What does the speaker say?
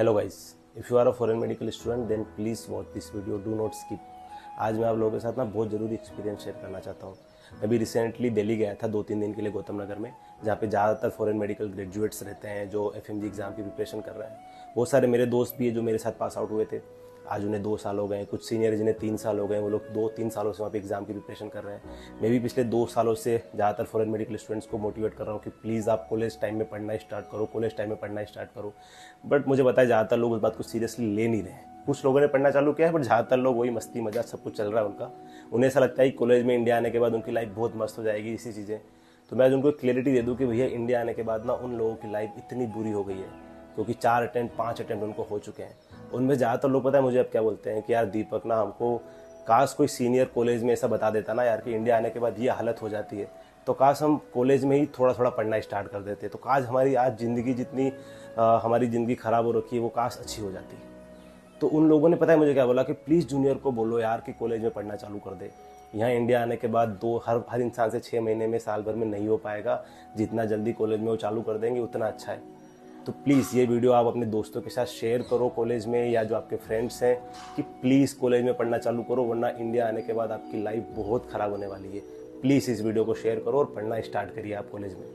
Hello guys if you are a foreign medical student then please watch this video do not skip आज मैं आप लोगों के साथ ना बहुत ज़रूरी एक्सपीरियंस शेयर करना चाहता हूँ। मैं भी रिसेंटली दिल्ली गया था दो तीन दिन के लिए गौतम नगर में, जहाँ पे ज़्यादातर फॉरेन मेडिकल ग्रेजुएट्स रहते हैं, जो एफएमजी एग्ज़ाम की प्रिपरेशन कर रहे हैं। बहुत सारे मेरे दोस्त भी है जो मेरे साथ पास आउट हुए थे। आज उन्हें दो साल हो गए कुछ सीनियर जिन्हें तीन साल हो गए वो लोग दो तीन सालों से वहाँ पे एग्ज़ाम की प्रिपरेशन कर रहे हैं। मैं भी पिछले दो सालों से ज़्यादातर फॉरेन मेडिकल स्टूडेंट्स को मोटिवेट कर रहा हूँ कि प्लीज़ आप कॉलेज टाइम में पढ़ना स्टार्ट करो कॉलेज टाइम में पढ़ना स्टार्ट करो। बट मुझे बताया ज़्यादातर लोग उस बात को सीरियसली ले नहीं रहे कुछ लोगों ने पढ़ना चालू किया है बट ज़्यादातर लोग वही मस्ती मज़ा सब कुछ चल रहा है उनका। उन्हें ऐसा लगता है कि कॉलेज में इंडिया आने के बाद उनकी लाइफ बहुत मस्त हो जाएगी, इसी चीज़ें। तो मैं आज उनको क्लियरिटी दे दूँ कि भैया इंडिया आने के बाद ना उन लोगों की लाइफ इतनी बुरी हो गई है। क्योंकि चार अटेम्प्ट पाँच अटेम्प्ट उनको हो चुके हैं। उनमें ज़्यादातर लोग पता है मुझे अब क्या बोलते हैं कि यार दीपक ना हमको काश कोई सीनियर कॉलेज में ऐसा बता देता ना यार कि इंडिया आने के बाद ये हालत हो जाती है। तो काश हम कॉलेज में ही थोड़ा थोड़ा पढ़ना स्टार्ट कर देते। तो काश हमारी आज ज़िंदगी जितनी आ, हमारी ज़िंदगी ख़राब हो रखी है वो काश अच्छी हो जाती। तो उन लोगों ने पता है मुझे क्या बोला कि प्लीज़ जूनियर को बोलो यार कि कॉलेज में पढ़ना चालू कर दे। यहाँ इंडिया आने के बाद दो हर हर इंसान से छः महीने में साल भर में नहीं हो पाएगा। जितना जल्दी कॉलेज में वो चालू कर देंगे उतना अच्छा है। तो प्लीज़ ये वीडियो आप अपने दोस्तों के साथ शेयर करो कॉलेज में या जो आपके फ्रेंड्स हैं कि प्लीज़ कॉलेज में पढ़ना चालू करो, वरना इंडिया आने के बाद आपकी लाइफ बहुत ख़राब होने वाली है। प्लीज़ इस वीडियो को शेयर करो और पढ़ना स्टार्ट करिए आप कॉलेज में।